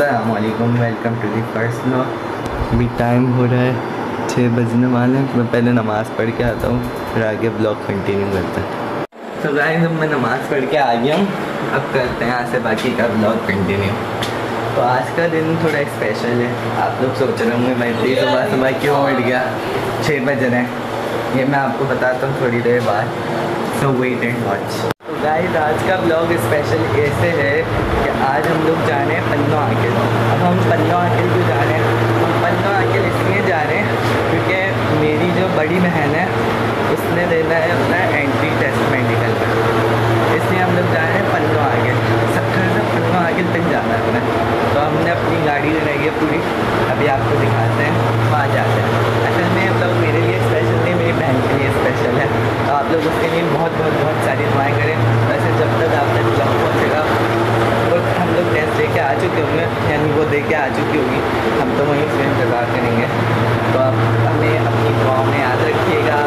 असलकुम welcome to the first blog अभी time हो रहा है छः बजने वाले हैं। मैं पहले नमाज़ पढ़ के आता हूँ, फिर आगे ब्लॉग कंटिन्यू करते हैं। तो गाइस अब मैं नमाज़ पढ़ के आ गया हूँ। अब करते हैं यहाँ से बाकी का ब्लॉग कंटिन्यू तो आज का दिन थोड़ा स्पेशल है। आप लोग सोच रहे होंगे, मैं इतनी सुबह सुबह क्यों उठ गया? छः बज रहे हैं। ये मैं आपको बताता हूँ थोड़ी देर बाद। सो वेट एंड वॉच तो गाइस आज का ब्लॉग स्पेशल ऐसे है कि आज हम लोग जा रहे हैं पन्नो आकिल। अब हम पन्नो आकिल क्यों जा रहे हैं? हम पन्नो आकिल इसलिए जा रहे हैं क्योंकि मेरी जो बड़ी बहन है, उसने देना है अपना एंट्री टेस्ट मेडिकल का इसलिए हम लोग जा रहे हैं पन्नो आकिल सत्तर से पन्नो आकिल तक जाना है हमें तो हमने अपनी गाड़ी लगाई है पूरी अभी आपको दिखाते हैं वहाँ जाते हैं असल में मतलब मेरे लिए स्पेशल नहीं मेरी बहन के लिए स्पेशल है तो आप लोग उसके लिए बहुत बहुत बहुत सारी दुआएँ करें वैसे जब तक आप तक जॉब पहुँचेगा वो हम लोग टेस्ट दे के आ चुके होंगे यानी वो दे के आ चुकी होगी हम तो वहीं से इंतज़ार करेंगे तो आप हमें अपनी दुआओं में याद रखिएगा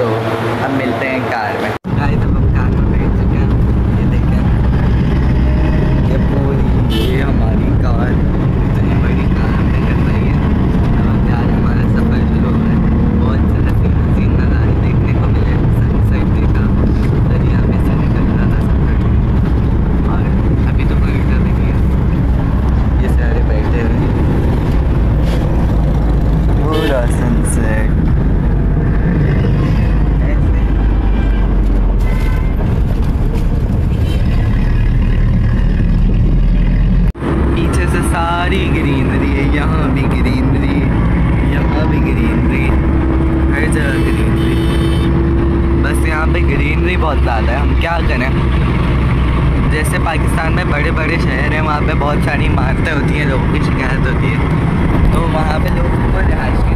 तो अब मिलते हैं कार में गाइस अब हम कार में बैठ चुके हैं ये देखें ये पूरी ये हमारी कार इतनी बड़ी कार हमने कर रही है अब हम जा रहे हैं हमारा सफ़र शुरू हो रहा है बहुत से हसीन हसीन नज़ारे देखने को मिले सनसेट देखा दरिया में से निकल रहा था सफ़र और अभी तो कोई डर नहीं है ये सारे बैठे हुए हैं पूरा सनसेट पीछे से सारी ग्रीनरी है यहाँ भी ग्रीनरी यहाँ भी ग्रीनरी हर जगह ग्रीनरी बस यहाँ पे ग्रीनरी बहुत ज़्यादा है, हम क्या करें? जैसे पाकिस्तान में बड़े बड़े शहर हैं, वहाँ पे बहुत सारी इमारतें होती हैं, लोगों की शिकायत होती है। तो वहाँ पे लोगों को रिहाइश के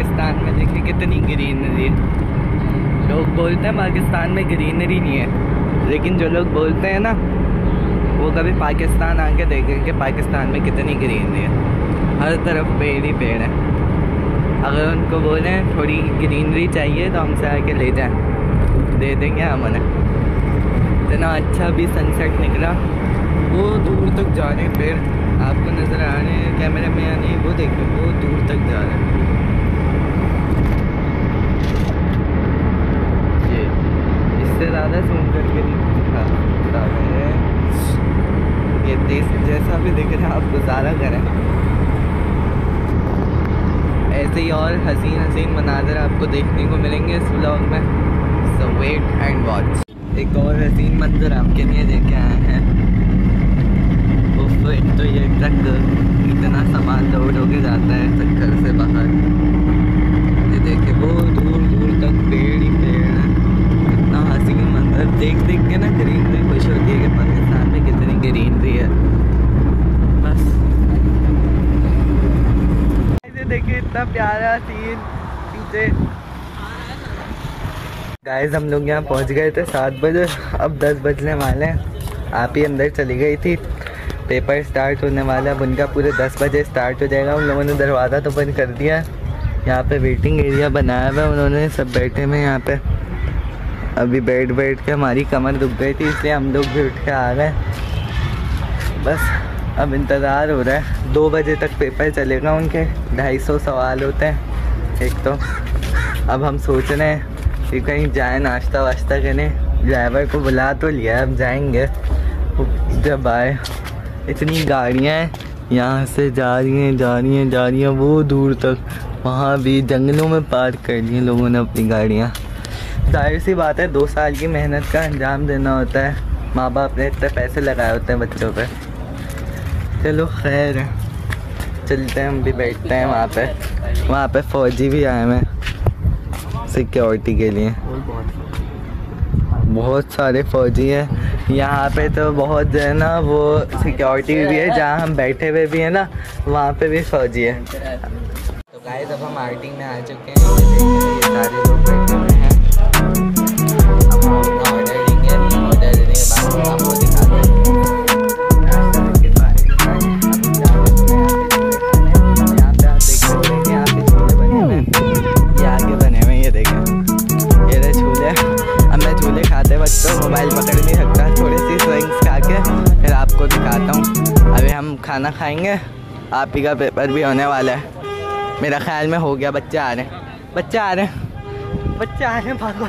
पाकिस्तान में, देखिए कितनी ग्रीनरी है लोग बोलते हैं पाकिस्तान में ग्रीनरी नहीं है, लेकिन जो लोग बोलते हैं ना, वो कभी पाकिस्तान आके देखेंगे पाकिस्तान में कितनी ग्रीनरी है। हर तरफ़ पेड़ ही पेड़ है। अगर उनको बोलें, थोड़ी ग्रीनरी चाहिए तो हमसे आके ले जाएँ। दे देंगे हम उन्हें इतना अच्छा भी सनसेट निकला। वो दूर तक जा रहे हैं पेड़। आपको नज़र आ रहे हैं कैमरे में यानी वो देखो, वो दूर तक जा रहे हैं ये इससे ज़्यादा सूम करके नहीं दिखा दिखा रहे हैं। ये देश जैसा भी दिख रहा है, आप गुजारा करें। ऐसे ही और हसीन हसीन मनाजर आपको देखने को मिलेंगे इस ब्लॉग में। सो वेट एंड वॉच एक और हसीन मंजर आपके लिए लेके आए हैं। एक तो ये ट्रक इतना सामान लोड होके जाता है चक्कर से बाहर। ये देखिए, वो दूर दूर तक पेड़ ही पेड़ है इतना हसीन मंजर देख देख के ना ग्रीनरी खुश होती है कि पाकिस्तान में कितनी ग्रीनरी है। बस। देखिए इतना प्यारा सीन पीछे। गाइस हम लोग यहाँ पहुँच गए थे सात बजे। अब दस बजने वाले हैं। आप ही अंदर चली गई थी। पेपर स्टार्ट होने वाला अब उनका पूरे दस बजे स्टार्ट हो जाएगा। उन लोगों ने दरवाज़ा तो बंद कर दिया। यहाँ पे वेटिंग एरिया बनाया हुआ है। उन्होंने सब बैठे हुए यहाँ पे। अभी बैठ बैठ के हमारी कमर दुख गई थी, इसलिए हम लोग भी उठ के आ गए बस, अब इंतज़ार हो रहा है। दो बजे तक पेपर चलेगा उनके। ढाई सौ सवाल होते हैं, एक तो। अब हम सोच रहे हैं कि कहीं जाए नाश्ता वाश्ता करने। ड्राइवर को बुला तो लिया अब जाएँगे। जब आए, इतनी गाड़ियाँ हैं, यहाँ से जा रही हैं, जा रही हैं, जा रही हैं, वो दूर तक। वहाँ भी जंगलों में पार्क कर ली लोगों ने अपनी गाड़ियाँ। ज़ाहिर सी बात है, दो साल की मेहनत का अंजाम देना होता है। माँ बाप ने इतने पैसे लगाए होते हैं बच्चों पे। चलो, खैर। चलते हैं, हम भी बैठते हैं वहाँ पे। वहाँ पे फौजी भी आए हैं सिक्योरिटी के लिए। बहुत सारे फौजी हैं। यहाँ पे तो बहुत जो है ना, वो सिक्योरिटी भी है, जहाँ हम बैठे हुए भी हैं ना, वहाँ पे भी फौजी है। तो गाइस अब हम आरटी में आ चुके हैं। पकड़ नहीं सकता थोड़ी सी स्विंग्स खा के फिर आपको दिखाता हूँ। अभी हम खाना खाएँगे आप ही का पेपर भी होने वाला है। मेरा ख्याल में हो गया बच्चे आ रहे हैं। बच्चे आ रहे हैं। बच्चे आ रहे हैं भागो।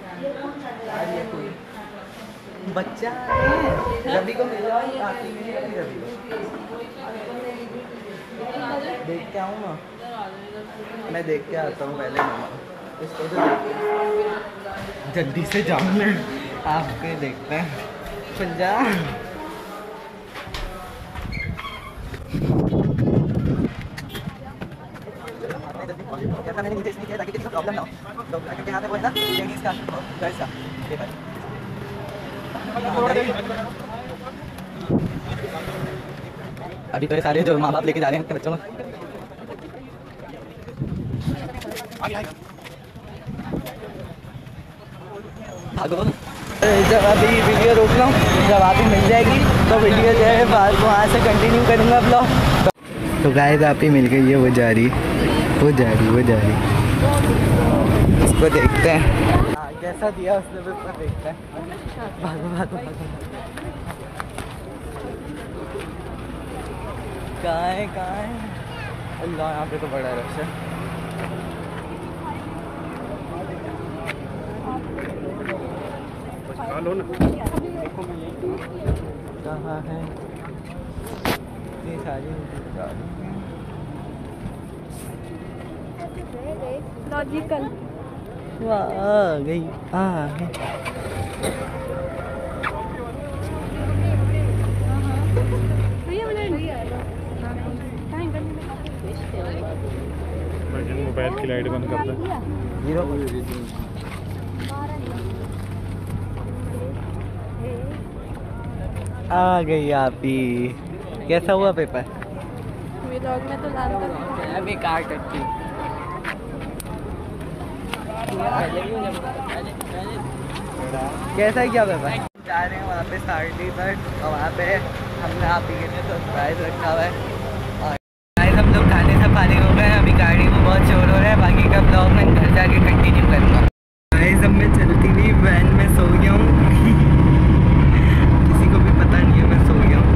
बच्चा रवि को मिल देख के आऊँ ना? मैं देख के आता हूँ पहले मामा इसको तो जल्दी से जाऊँ आपके देखते हैं। खुल हो है अभी तो ये सारे जो माँ बाप लेके जा रहे हैं बच्चों जब अभी वीडियो रोक हूँ जब अभी मिल जाएगी तो वीडियो जो है वहाँ से कंटिन्यू करूँगा ब्लॉग तो गाय आप ही मिल गई है वो जा रही वो जा रही वो जा रही उसको देखते हैं। हाँ, कैसा दिया उसने पेपर देखते हैं। भागो भागो भागो कहाँ है कहाँ है? अल्लाह यहाँ पे तो बड़ा रश है। कहाँ है? इतनी सारी लॉजिकल वाह आ गई आ गई। मोबाइल की लाइट बंद कर दे। आ गई आप ही कैसा हुआ पेपर व्लॉग में तो लाल कर अभी है क्या कैसा पेपर जा रहे हैं वहाँ पे सारडी पर और वहाँ पे हमने आप ही के सरप्राइज़ रखा हुआ है। और guys, हम लोग खाने से फारिग हो गए हैं अभी गाड़ी में बहुत शोर हो रहा है बाकी का ब्लॉग मैं घर जाके कंटिन्यू करूँगा गाइस अब मैं चलती हुई वैन में सो गया हूँ किसी को भी पता नहीं है मैं सो गया हूँ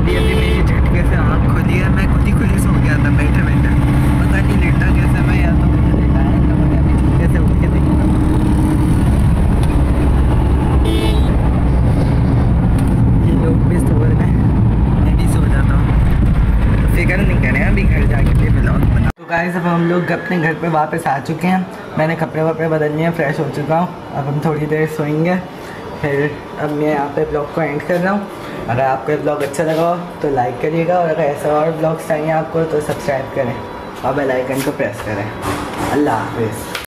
अभी अभी मेरी झटके से आँख खुली है मैं खुद ही खुद ही सो गया था बैठे बैठे पता नहीं लेटा कैसे मैं या तो मुझे लेटा है तो मैं अभी झटके से उठ के देखता हूँ ये लोग भी सो रहे हैं मैं भी सो जाता हूँ फ़िक्र नहीं करें अभी घर जाके ब्लॉग बना। तो गाइस अब अब हम लोग अपने घर पे वापस आ चुके हैं। मैंने कपड़े वपड़े बदल लिए हैं फ्रेश हो चुका हूँ। अब हम थोड़ी देर सोएँगे। फिर अब मैं यहाँ पे ब्लॉग को एंड कर रहा हूँ। अगर आपको ये ब्लॉग अच्छा लगा हो तो लाइक करिएगा। और अगर ऐसा और ब्लॉग्स चाहिए आपको तो सब्सक्राइब करें। और बेलाइकन को प्रेस करें। अल्लाह हाफिज़।